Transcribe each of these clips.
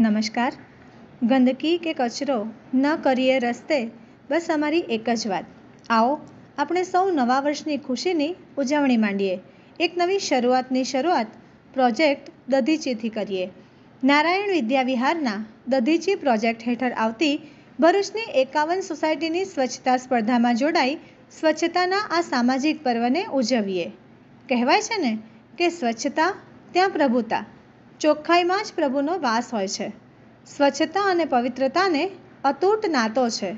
નમસ્કાર. ગંદકી કે કચરો ન કરીએ રસ્તે, બસ અમારી એક જ વાત. આવો, આપણે સૌ નવા વર્ષની ખુશીની ઉજવણી માંડીએ. એક નવી શરૂઆતની શરૂઆત પ્રોજેક્ટ દધીચીથી કરીએ. નારાયણ વિદ્યાવિહારના દધીચી પ્રોજેક્ટ હેઠળ આવતી ભરૂચની એકાવન સોસાયટીની સ્વચ્છતા સ્પર્ધામાં જોડાઈ સ્વચ્છતાના આ સામાજિક પર્વને ઉજવીએ. કહેવાય છે ને કે સ્વચ્છતા, ત્યાં પ્રભુતા. ચોખ્ખાઈમાં જ પ્રભુનો વાસ હોય છે. સ્વચ્છતા અને પવિત્રતાને અતૂટ નાતો છે.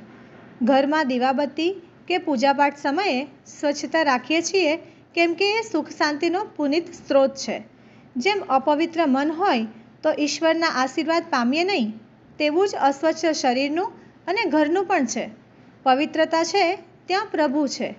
ઘરમાં દીવાબત્તી કે પૂજાપાઠ સમયે સ્વચ્છતા રાખીએ છીએ કેમ કે એ સુખ શાંતિનો પુનિત સ્ત્રોત છે. જેમ અપવિત્ર મન હોય તો ઈશ્વરના આશીર્વાદ પામીએ નહીં, તેવું જ અસ્વચ્છ શરીરનું અને ઘરનું પણ છે. પવિત્રતા છે, ત્યાં પ્રભુ છે.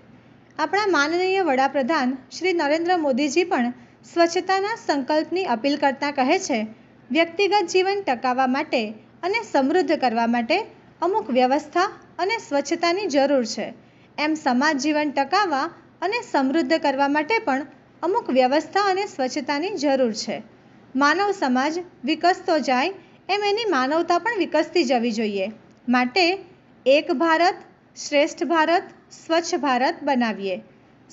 આપણા માનનીય વડાપ્રધાન શ્રી નરેન્દ્ર મોદીજી પણ સ્વચ્છતાના સંકલ્પની અપીલ કરતાં કહે છે, વ્યક્તિગત જીવન ટકાવવા માટે અને સમૃદ્ધ કરવા માટે અમુક વ્યવસ્થા અને સ્વચ્છતાની જરૂર છે. એમ સમાજ જીવન ટકાવવા અને સમૃદ્ધ કરવા માટે પણ અમુક વ્યવસ્થા અને સ્વચ્છતાની જરૂર છે. માનવ સમાજ વિકસતો જાય એમ એની માનવતા પણ વિકસતી જવી જોઈએ. માટે એક ભારત, શ્રેષ્ઠ ભારત, સ્વચ્છ ભારત બનાવીએ.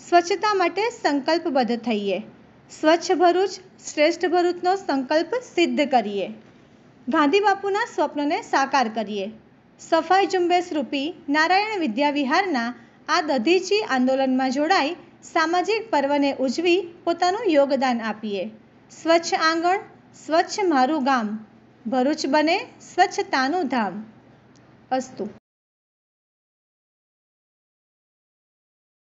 સ્વચ્છતા માટે સંકલ્પબદ્ધ થઈએ. સ્વચ્છ ભરૂચ, શ્રેષ્ઠ ભરૂચનો સંકલ્પ સિદ્ધ કરીએ. ગાંધી બાપુના સ્વપ્નને સાકાર કરીએ. સફાઈ ઝુંબેશ રૂપી નારાયણ વિદ્યાવિહારના આ દધીચી આંદોલનમાં જોડાઈ સામાજિક પર્વને ઉજવી પોતાનું યોગદાન આપીએ. સ્વચ્છ આંગણ, સ્વચ્છ મારું ગામ, ભરૂચ બને સ્વચ્છતાનું ધામ. અસ્તુ.